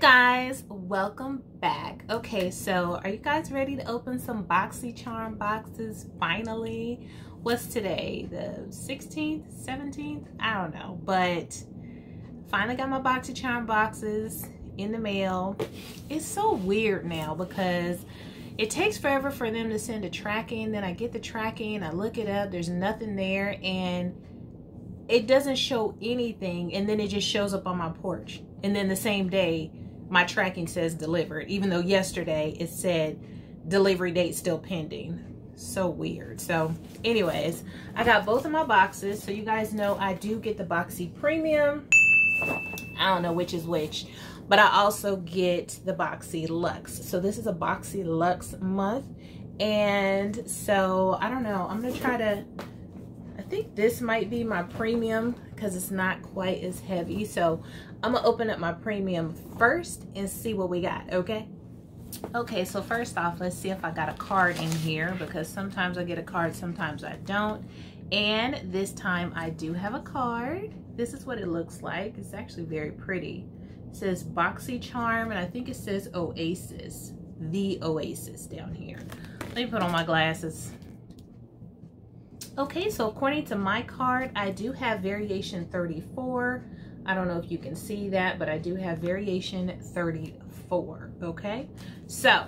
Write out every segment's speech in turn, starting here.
Guys, welcome back. Okay, so are you guys ready to open some BoxyCharm boxes finally? What's today? The 16th, 17th? I don't know, but finally got my BoxyCharm boxes in the mail. It's so weird now because it takes forever for them to send a tracking. Then I get the tracking, I look it up, there's nothing there, and it doesn't show anything, and then it just shows up on my porch and then the same day my tracking says delivered even though yesterday it said delivery date still pending. So weird. So anyways i got both of my boxes. So you guys know i do get the boxy premium. I don't know which is which but i also get the boxy Luxe. so this is a boxy Luxe month. And so i don't know. I'm gonna try to i think this might be my premium because it's not quite as heavy. So I'm gonna open up my premium first and see what we got, okay? Okay, so first off, let's see if I got a card in here because sometimes I get a card, sometimes I don't. And this time I do have a card. This is what it looks like. It's actually very pretty. It says Boxy Charm, and I think it says Oasis. The Oasis down here. Let me put on my glasses. Okay, so according to my card, I do have variation 34. I don't know if you can see that, but I do have variation 34, okay? So,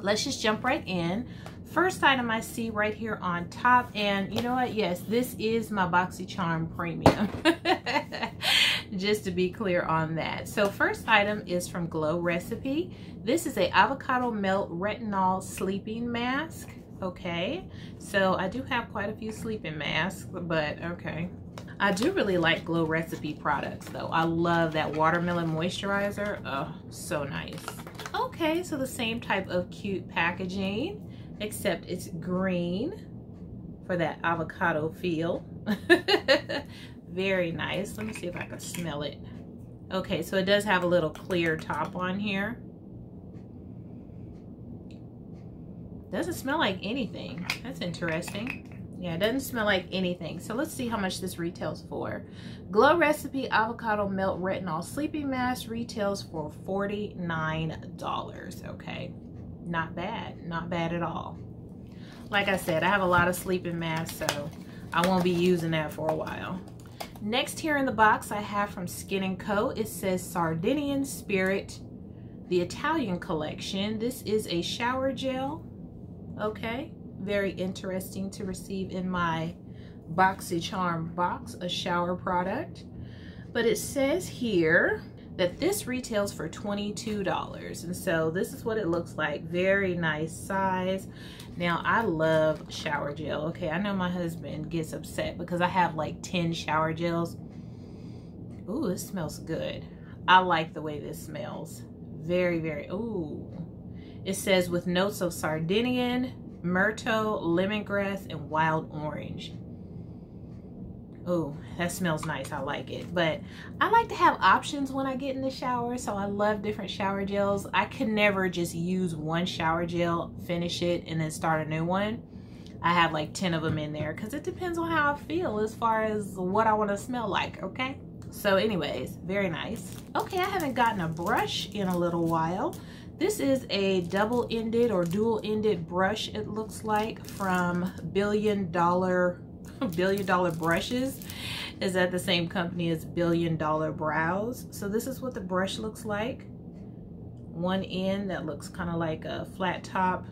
let's just jump right in. First item I see right here on top, and you know what? Yes, this is my BoxyCharm Premium. just to be clear on that. So first item is from Glow Recipe. This is a avocado melt retinol sleeping mask. Okay, so I do have quite a few sleeping masks, but okay. I do really like Glow Recipe products though. I love that watermelon moisturizer. Oh, so nice. Okay, so the same type of cute packaging, except it's green for that avocado feel. Very nice. Let me see if I can smell it. Okay, so it does have a little clear top on here. Doesn't smell like anything. That's interesting. Yeah, it doesn't smell like anything. So let's see how much this retails for. Glow Recipe Avocado Melt Retinol Sleeping Mask retails for $49. Okay, not bad. Not bad at all. Like I said, I have a lot of sleeping masks, so I won't be using that for a while. Next here in the box I have from Skin & Co. It says Sardinian Spirit, the Italian collection. This is a shower gel, okay? Very interesting to receive in my BoxyCharm box, a shower product. But it says here that this retails for $22. And so this is what it looks like. Very nice size. Now, I love shower gel. Okay, I know my husband gets upset because I have like 10 shower gels. Ooh, this smells good. I like the way this smells. Very, very, ooh. It says with notes of Sardinian, myrtle, lemongrass, and wild orange. Oh, that smells nice. I like it. But I like to have options when I get in the shower. So I love different shower gels. I can never just use one shower gel, finish it, and then start a new one. I have like 10 of them in there because it depends on how I feel as far as what I want to smell like, okay? So anyways, very nice. Okay, I haven't gotten a brush in a little while. This is a double-ended or dual-ended brush, it looks like, from Billion Dollar, Billion Dollar Brushes. Is that the same company as Billion Dollar Brows? So this is what the brush looks like. One end that looks kind of like a flat top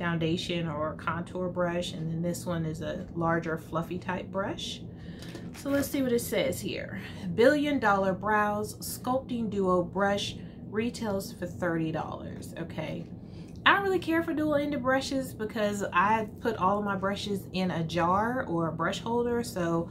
foundation or contour brush. And then this one is a larger fluffy type brush. So let's see what it says here. Billion Dollar Brows Sculpting Duo Brush retails for $30, okay? I don't really care for dual-ended brushes because I put all of my brushes in a jar or a brush holder, so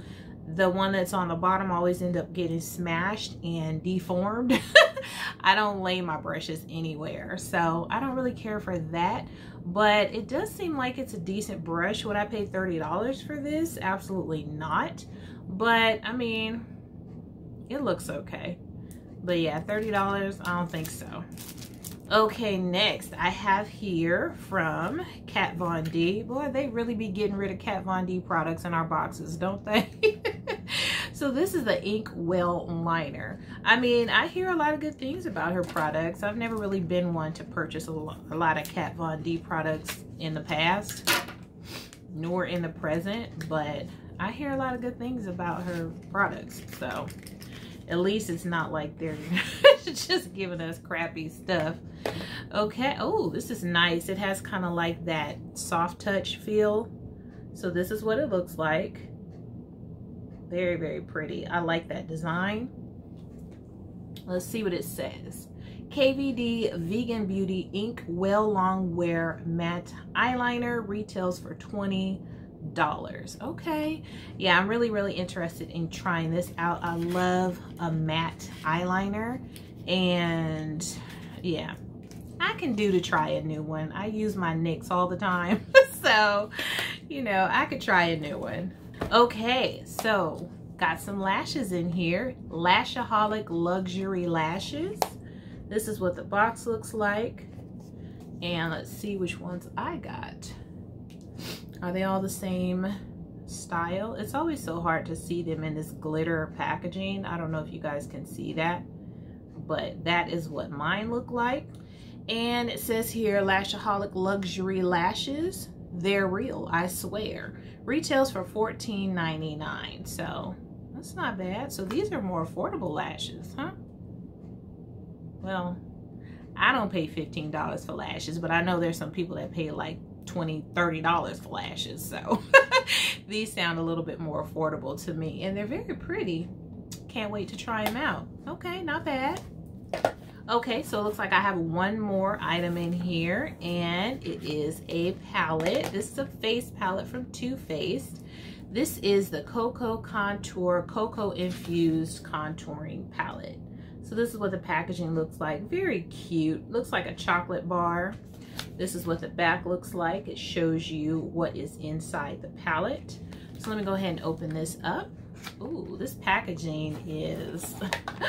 the one that's on the bottom always end up getting smashed and deformed. I don't lay my brushes anywhere, so I don't really care for that, but it does seem like it's a decent brush. Would I pay $30 for this? Absolutely not, but I mean, it looks okay. But yeah, $30, I don't think so. Okay, next I have here from Kat Von D. Boy, they really be getting rid of Kat Von D products in our boxes, don't they? So this is the Ink Well Liner. I mean, I hear a lot of good things about her products. I've never really been one to purchase a lot of Kat Von D products in the past, nor in the present, but I hear a lot of good things about her products. So at least it's not like they're just giving us crappy stuff. Okay. Oh, this is nice. It has kind of like that soft touch feel. So this is what it looks like. Very, very pretty. I like that design. Let's see what it says. KVD Vegan Beauty Ink Well Long Wear Matte Eyeliner retails for 20 dollars. Okay. Yeah i'm really really interested in trying this out. I love a matte eyeliner and yeah i can do to try a new one. I use my nyx all the time. So you know i could try a new one. Okay so got some lashes in here. Lashaholic luxury lashes. This is what the box looks like. And let's see which ones i got are they all the same style? It's always so hard to see them in this glitter packaging. I don't know if you guys can see that, but that is what mine look like. And it says here, Lashaholic Luxury Lashes. They're real, I swear. Retails for $14.99, so that's not bad. So these are more affordable lashes, huh? Well, I don't pay $15 for lashes, but I know there's some people that pay like $20, 30 dollars for lashes so these sound a little bit more affordable to me and they're very pretty. Can't wait to try them out. Okay not bad. Okay so it looks like I have one more item in here and it is a palette. This is a face palette from Too Faced. This is the Cocoa Contour Cocoa Infused Contouring Palette so this is what the packaging looks like very cute looks like a chocolate bar this is what the back looks like. It shows you what is inside the palette. So let me go ahead and open this up. Ooh, this packaging is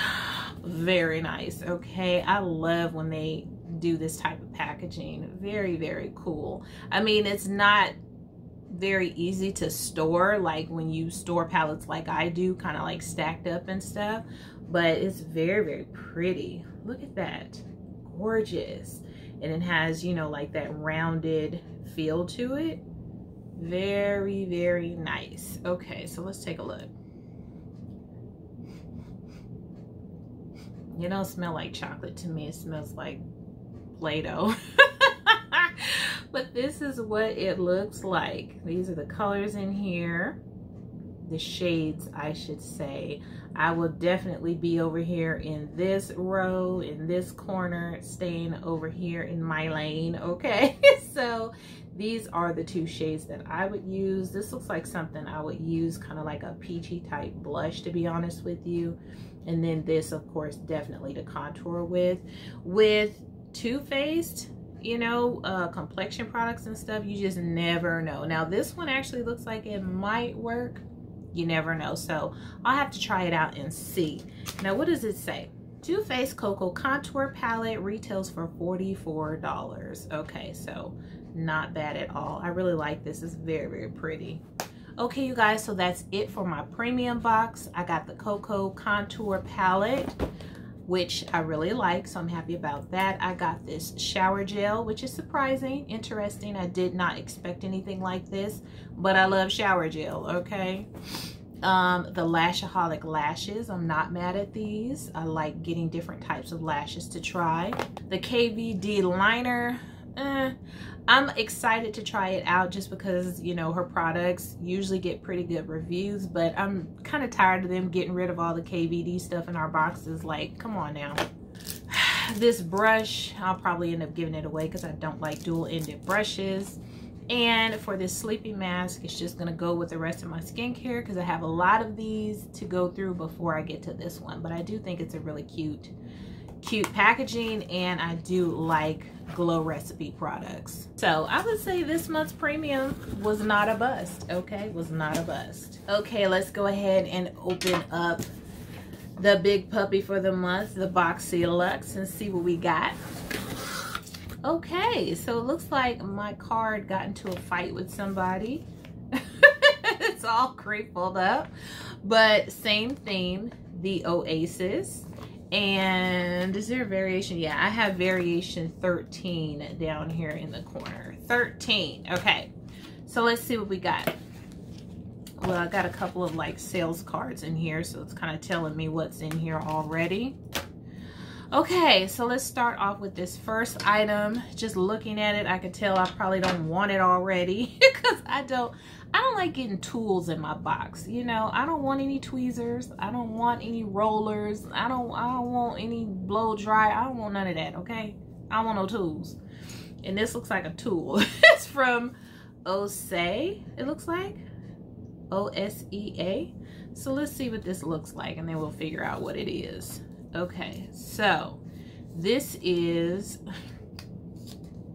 very nice, okay? I love when they do this type of packaging. Very, very cool. I mean, it's not very easy to store like when you store palettes like I do kind of like stacked up and stuff but it's very very pretty look at that gorgeous and it has, you know, like that rounded feel to it. Very, very nice. Okay, so let's take a look. You don't smell like chocolate to me. It smells like Play-Doh. but this is what it looks like. These are the colors in here. The shades, I should say. I will definitely be over here in this row, in this corner, staying over here in my lane, okay? so these are the two shades that I would use. This looks like something I would use kind of like a peachy type blush, to be honest with you. And then this, of course, definitely to contour with. With Too Faced, you know, uh, complexion products and stuff, you just never know. Now, this one actually looks like it might work you never know. So I'll have to try it out and see. Now, what does it say? Too Faced Cocoa Contour Palette retails for $44. Okay, so not bad at all. I really like this. It's very, very pretty. Okay, you guys, so that's it for my premium box. I got the Cocoa Contour Palette which I really like, so I'm happy about that. I got this shower gel, which is surprising, interesting. I did not expect anything like this, but I love shower gel, okay? Um, the Lashaholic lashes, I'm not mad at these. I like getting different types of lashes to try. The KVD liner, eh, I'm excited to try it out just because, you know, her products usually get pretty good reviews, but I'm kind of tired of them getting rid of all the KVD stuff in our boxes. Like, come on now. this brush, I'll probably end up giving it away because I don't like dual-ended brushes. And for this sleeping mask, it's just going to go with the rest of my skincare because I have a lot of these to go through before I get to this one. But I do think it's a really cute, cute packaging and I do like Glow Recipe products. So I would say this month's premium was not a bust, okay? Was not a bust. Okay, let's go ahead and open up the big puppy for the month, the Boxy Luxe, and see what we got. Okay, so it looks like my card got into a fight with somebody. it's all crippled up. But same theme, the Oasis. And is there a variation? Yeah, I have variation 13 down here in the corner. 13. Okay. So let's see what we got. Well, I got a couple of like sales cards in here, so it's kind of telling me what's in here already. Okay, so let's start off with this first item. Just looking at it, I can tell I probably don't want it already because I don't, I don't like getting tools in my box. You know, I don't want any tweezers. I don't want any rollers. I don't, I don't want any blow dry. I don't want none of that, okay? I want no tools. And this looks like a tool. it's from Osea, it looks like. O-S-E-A. So let's see what this looks like and then we'll figure out what it is. Okay, so this is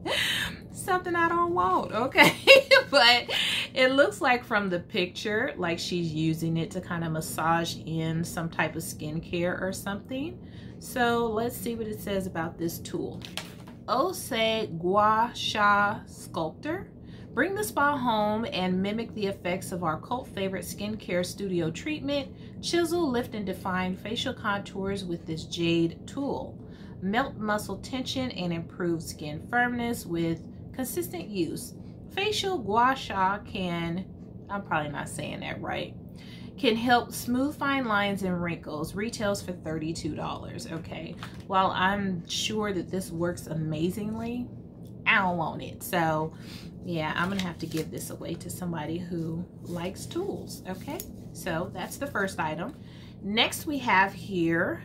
something I don't want, okay? but it looks like from the picture, like she's using it to kind of massage in some type of skincare or something. So let's see what it says about this tool. Osea Gua Sha Sculptor. Bring the spa home and mimic the effects of our cult favorite skincare studio treatment. Chisel, lift, and define facial contours with this jade tool. Melt muscle tension and improve skin firmness with consistent use. Facial gua sha can, I'm probably not saying that right, can help smooth fine lines and wrinkles. Retails for $32. Okay, while I'm sure that this works amazingly, I don't want it. So yeah, I'm gonna have to give this away to somebody who likes tools, okay? So that's the first item. Next we have here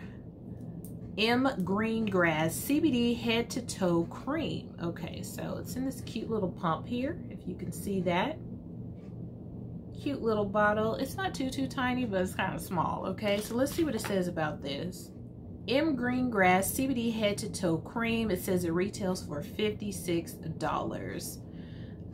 M Green Grass CBD Head to Toe Cream. Okay, so it's in this cute little pump here, if you can see that. Cute little bottle. It's not too, too tiny, but it's kind of small, okay? So let's see what it says about this. M Green Grass CBD Head to Toe Cream. It says it retails for $56.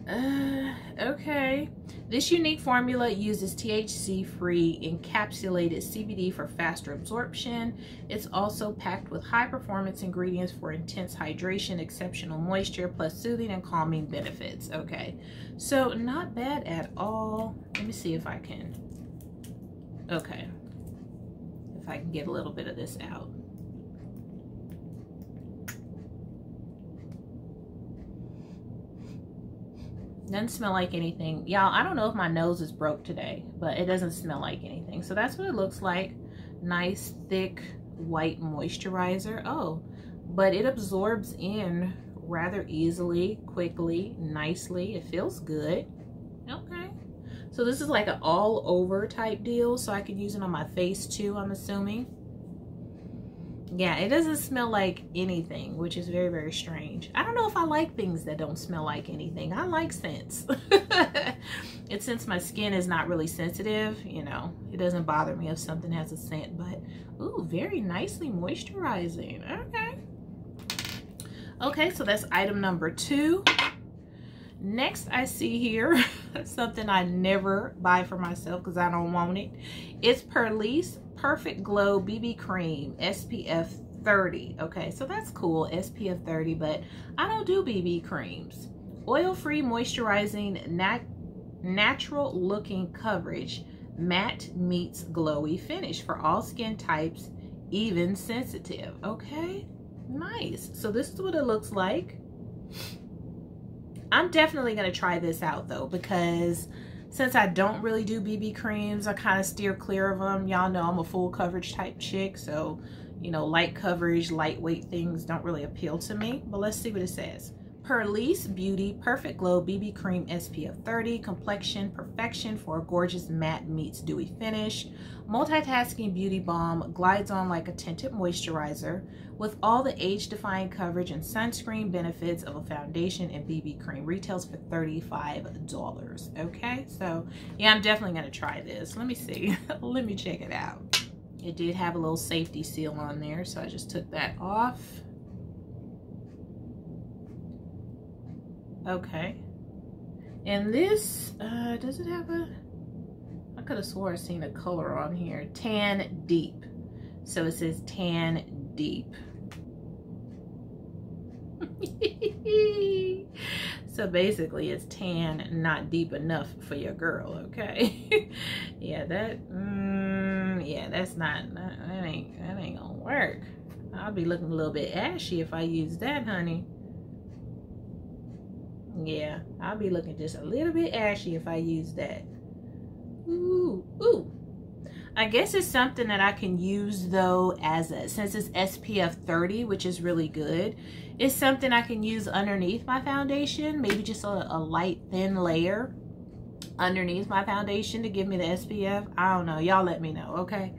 Uh, okay. This unique formula uses THC-free encapsulated CBD for faster absorption. It's also packed with high-performance ingredients for intense hydration, exceptional moisture, plus soothing and calming benefits. Okay, so not bad at all. Let me see if I can. Okay, if I can get a little bit of this out. Doesn't smell like anything. Y'all, I don't know if my nose is broke today, but it doesn't smell like anything. So that's what it looks like. Nice, thick, white moisturizer. Oh, but it absorbs in rather easily, quickly, nicely. It feels good. Okay. So this is like an all over type deal. So I could use it on my face too, I'm assuming yeah it doesn't smell like anything which is very very strange. I don't know if i like things that don't smell like anything. I like scents. It's since my skin is not really sensitive you know it doesn't bother me if something has a scent but ooh very nicely moisturizing. Okay. Okay so that's item number two. Next i see here something i never buy for myself because i don't want it. It's Purlisse Perfect Glow BB Cream SPF 30. Okay, so that's cool, SPF 30, but I don't do BB creams. Oil-free moisturizing nat natural looking coverage matte meets glowy finish for all skin types even sensitive okay nice so this is what it looks like i'm definitely going to try this out though because since I don't mm-hmm. really do BB creams, I kind of steer clear of them. Y'all know I'm a full coverage type chick, so, you know, light coverage, lightweight things don't really appeal to me. But let's see what it says. Purlisse Beauty Perfect Glow BB Cream SPF 30 Complexion Perfection for a gorgeous matte meets dewy finish. Multitasking Beauty Balm glides on like a tinted moisturizer with all the age-defying coverage and sunscreen benefits of a foundation and BB cream. Retails for $35. Okay, so yeah, I'm definitely going to try this. Let me see. Let me check it out. It did have a little safety seal on there, so I just took that off. Okay. And this, uh, does it have a, I could have swore I seen a color on here. Tan Deep. So it says Tan Deep. So basically it's tan, not deep enough for your girl, okay? yeah, that, mm, yeah, that's not, that ain't, that ain't gonna work. I'll be looking a little bit ashy if I use that, honey. Yeah, I'll be looking just a little bit ashy if I use that. Ooh, ooh. I guess it's something that I can use though as a, since it's SPF 30, which is really good. It's something I can use underneath my foundation, maybe just a, a light thin layer underneath my foundation to give me the SPF. I don't know. Y'all let me know, okay?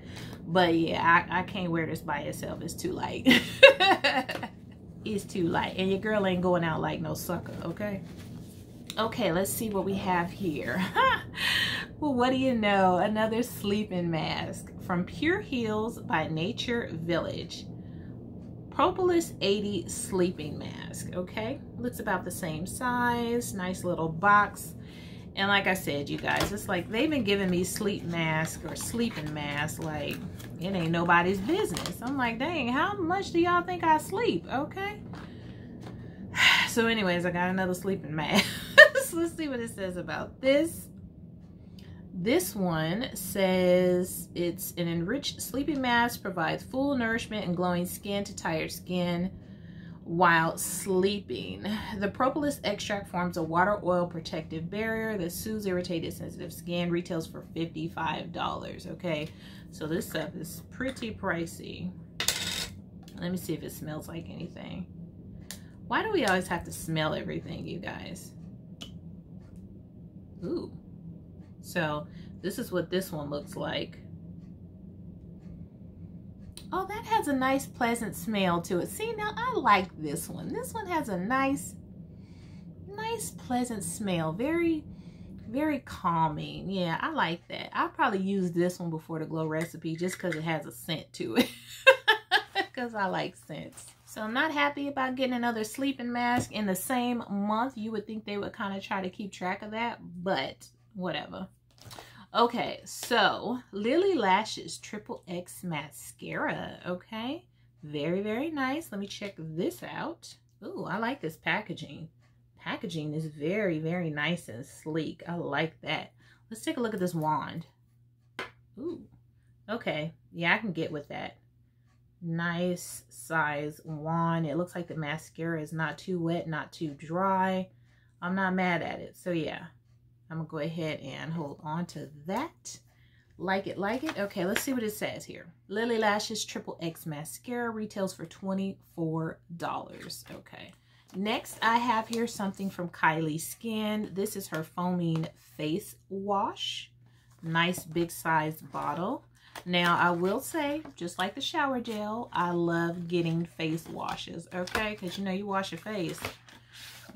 But yeah, I, I can't wear this by itself. It's too light. it's too light. And your girl ain't going out like no sucker, okay? Okay, let's see what we have here. well, what do you know? Another sleeping mask from Pure Heals by Nature Village. Propolis 80 sleeping mask, okay? Looks about the same size, nice little box. And like I said, you guys, it's like they've been giving me sleep mask or sleeping mask like it ain't nobody's business. I'm like, dang, how much do y'all think I sleep? Okay. So anyways, I got another sleeping mask. let's see what it says about this. This one says it's an enriched sleeping mask, provides full nourishment and glowing skin to tired skin while sleeping. The propolis extract forms a water oil protective barrier that soothes irritated sensitive skin. Retails for $55. Okay, so this stuff is pretty pricey. Let me see if it smells like anything. Why do we always have to smell everything, you guys? Ooh. So this is what this one looks like. Oh, that has a nice pleasant smell to it. See, now I like this one. This one has a nice, nice pleasant smell. Very, very calming. Yeah, I like that. I'll probably use this one before the glow recipe just because it has a scent to it. Because I like scents. So I'm not happy about getting another sleeping mask in the same month. You would think they would kind of try to keep track of that, but whatever. Okay, so Lily Lashes Triple X Mascara, okay? Very, very nice. Let me check this out. Ooh, I like this packaging. Packaging is very, very nice and sleek. I like that. Let's take a look at this wand. Ooh, okay. Yeah, I can get with that. Nice size wand. It looks like the mascara is not too wet, not too dry. I'm not mad at it. So yeah, I'm going to go ahead and hold on to that. Like it, like it. Okay, let's see what it says here. Lily Lashes Triple X Mascara retails for $24. Okay. Next, I have here something from Kylie Skin. This is her foaming face wash. Nice big size bottle. Now, I will say, just like the shower gel, I love getting face washes, okay? Because, you know, you wash your face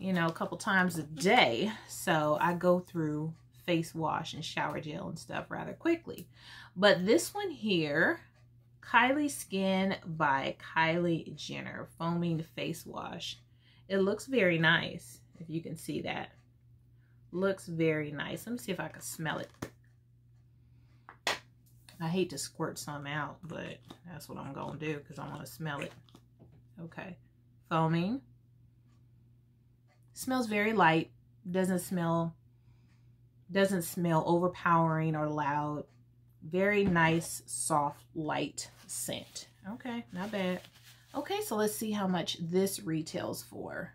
you know, a couple times a day. So I go through face wash and shower gel and stuff rather quickly. But this one here, Kylie Skin by Kylie Jenner Foaming Face Wash. It looks very nice, if you can see that. Looks very nice. Let me see if I can smell it. I hate to squirt some out, but that's what I'm going to do because I want to smell it. Okay. Foaming. Smells very light. Doesn't smell doesn't smell overpowering or loud. Very nice, soft, light scent. Okay, not bad. Okay, so let's see how much this retails for.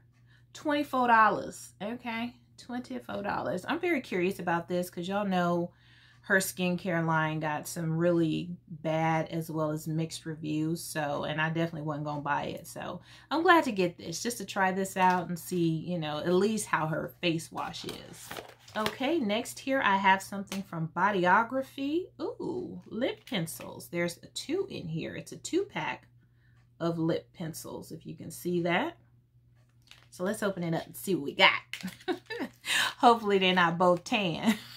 $24. Okay, $24. I'm very curious about this because y'all know her skincare line got some really bad as well as mixed reviews. So, and I definitely wasn't going to buy it. So I'm glad to get this just to try this out and see, you know, at least how her face wash is. Okay, next here I have something from Bodyography. Ooh, lip pencils. There's a two in here. It's a two pack of lip pencils, if you can see that. So let's open it up and see what we got. Hopefully they're not both tan.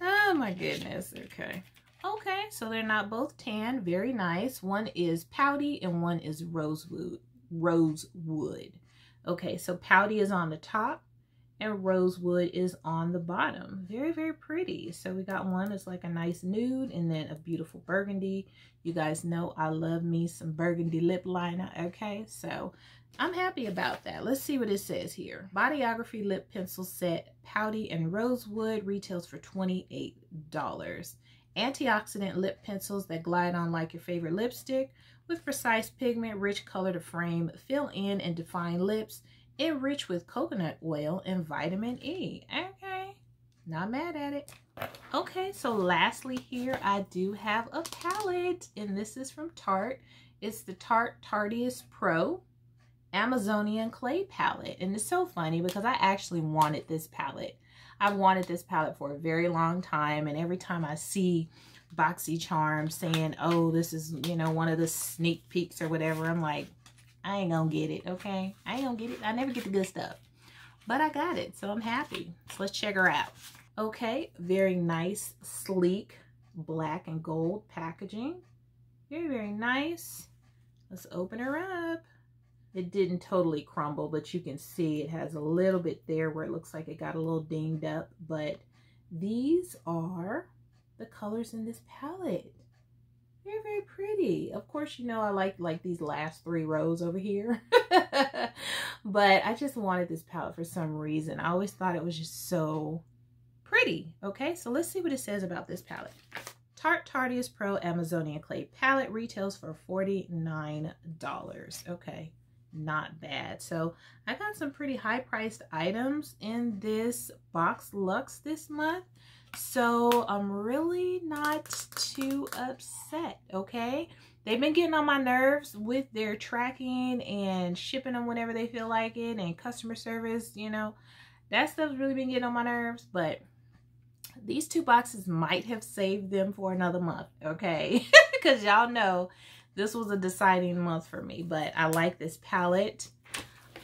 Oh my goodness. Okay. Okay, so they're not both tan. Very nice. One is pouty and one is rosewood. Rosewood. Okay, so pouty is on the top and rosewood is on the bottom. Very, very pretty. So we got one that's like a nice nude and then a beautiful burgundy. You guys know I love me some burgundy lip liner, okay? So I'm happy about that. Let's see what it says here. Bodyography lip pencil set, pouty and rosewood retails for $28. Antioxidant lip pencils that glide on like your favorite lipstick with precise pigment, rich color to frame, fill in and define lips, enriched with coconut oil and vitamin E. Okay, not mad at it. Okay, so lastly here, I do have a palette, and this is from Tarte. It's the Tarte Tarteist Pro Amazonian Clay Palette. And it's so funny because I actually wanted this palette. I've wanted this palette for a very long time, and every time I see BoxyCharm saying, oh, this is, you know, one of the sneak peeks or whatever, I'm like, I ain't gonna get it, okay? I ain't gonna get it. I never get the good stuff. But I got it, so I'm happy. So let's check her out. Okay, very nice, sleek, black and gold packaging. Very, very nice. Let's open her up. It didn't totally crumble, but you can see it has a little bit there where it looks like it got a little dinged up. But these are the colors in this palette. Very, very pretty. Of course, you know I like like these last three rows over here. but I just wanted this palette for some reason. I always thought it was just so pretty. Okay, so let's see what it says about this palette. Tarte Tarteist Pro Amazonian Clay Palette retails for $49. Okay, not bad. So I got some pretty high priced items in this box Luxe this month. So I'm really not too upset, okay? They've been getting on my nerves with their tracking and shipping them whenever they feel like it and customer service, you know. That stuff's really been getting on my nerves, but these two boxes might have saved them for another month, okay? Because y'all know this was a deciding month for me, but I like this palette.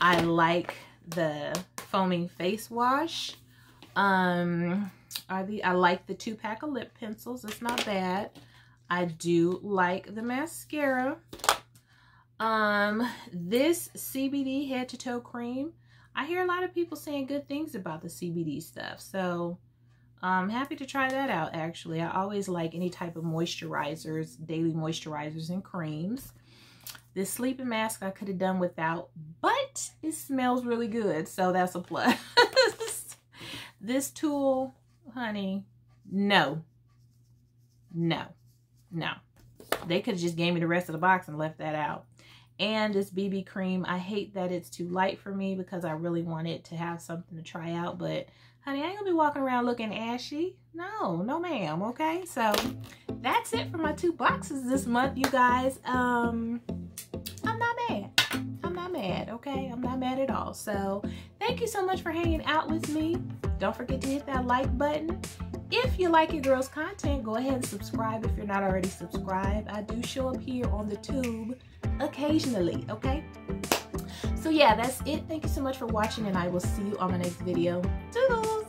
I like the foaming face wash. Um, are the I like the two pack of lip pencils. It's not bad. I do like the mascara. Um, this CBD head to toe cream. I hear a lot of people saying good things about the CBD stuff. So I'm happy to try that out actually. I always like any type of moisturizers, daily moisturizers and creams. This sleeping mask I could have done without, but it smells really good. So that's a plus. this tool honey, no. No. No. They could have just gave me the rest of the box and left that out. And this BB cream, I hate that it's too light for me because I really wanted to have something to try out. But, honey, I ain't going to be walking around looking ashy. No, no ma'am, okay? So, that's it for my two boxes this month, you guys. Um, I'm not mad. I'm not mad, okay? I'm not mad at all. So, thank you so much for hanging out with me. Don't forget to hit that like button. If you like your girl's content, go ahead and subscribe if you're not already subscribed. I do show up here on the tube occasionally, okay? So yeah, that's it. Thank you so much for watching and I will see you on my next video. Toodles!